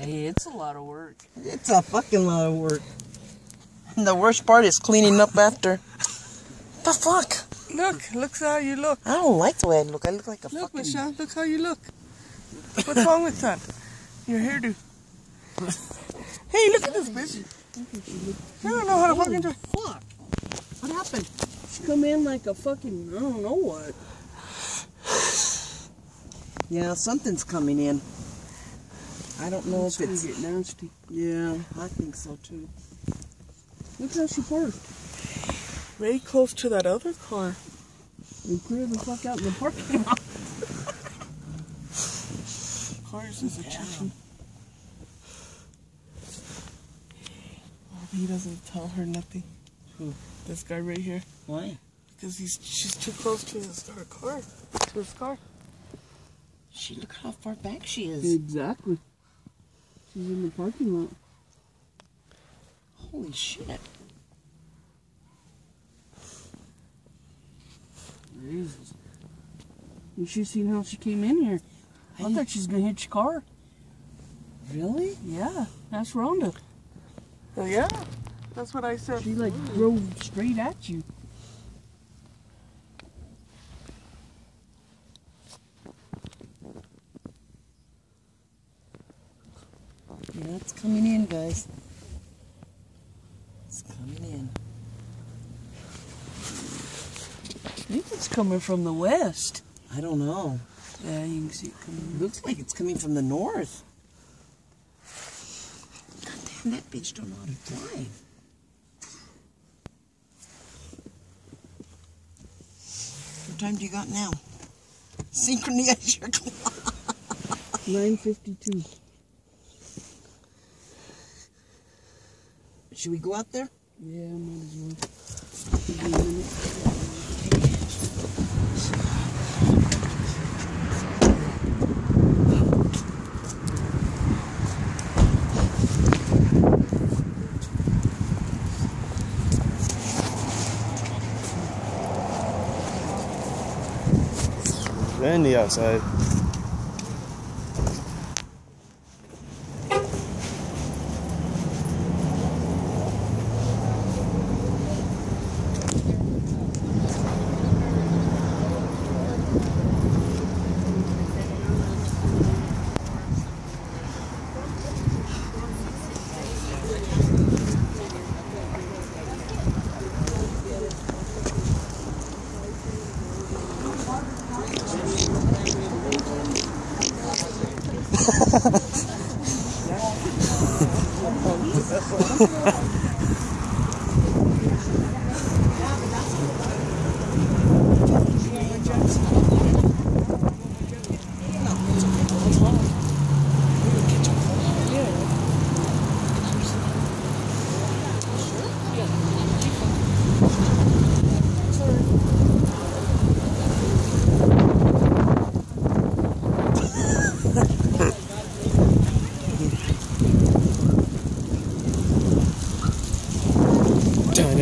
Hey, it's a lot of work. It's a fucking lot of work. And the worst part is cleaning up after. The fuck? Look, look how you look. I don't like the way I look. I look like a Look, fucking. Michelle, look how you look. What's wrong with that? Your hairdo. hey, look at this bitch. I don't know how to fucking do Fuck. What happened? She come in like a fucking, I don't know what. Yeah, something's coming in. I don't know It's if gonna it's. get nasty. Yeah, I think so too. Look how she parked. Very close to that other car. And clear the fuck out in the parking lot. Cars is a chicken. He doesn't tell her nothing. Who? This guy right here. Why? Because he's she's too close to his her car. To his car. She look how far back she is. Exactly. She's in the parking lot. Holy shit. Jesus. You should have seen how she came in here. I Hey. thought she was gonna hit your car. Really? Yeah, that's Rhonda. Oh, yeah, that's what I said. She like drove straight at you. Yeah, it's coming in, guys. It's coming in. I think it's coming from the west. I don't know. Yeah, you can see it coming. It looks like it's coming from the north. God damn, that bitch don't know how to drive. What time do you got now? Synchronize your clock. 952. Should we go out there? Yeah, might as well. Give me a minute. windy outside. Sorry.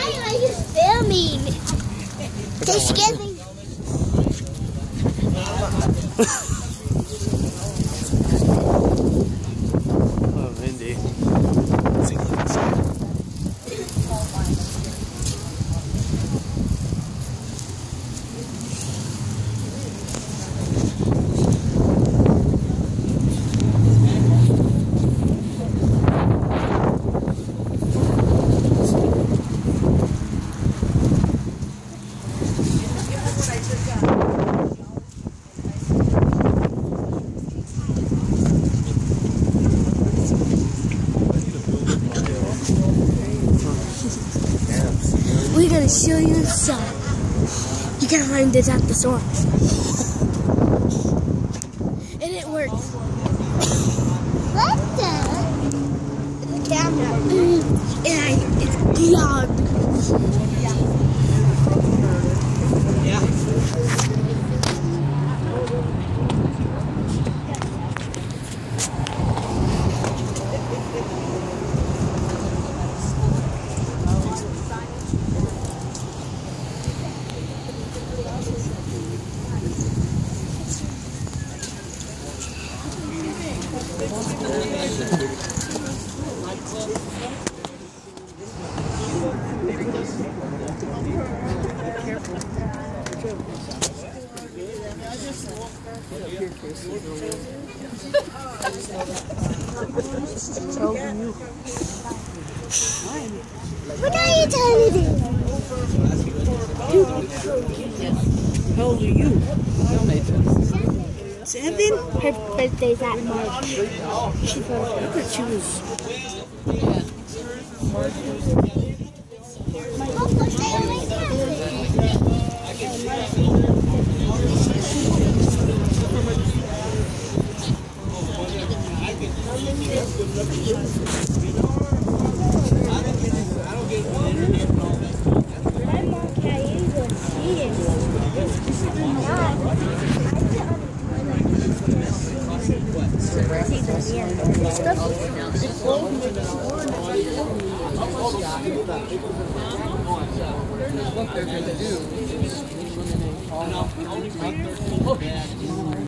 Why are you filming? Thanksgiving. We're gonna show you some. You can find this at the store. And it works. What the? The camera. And I, it's. What are you trying to? How old are you? her birthday's at March. She thought, look at she was. My mom can't even see it. It's not. What they're going to do. is eliminate all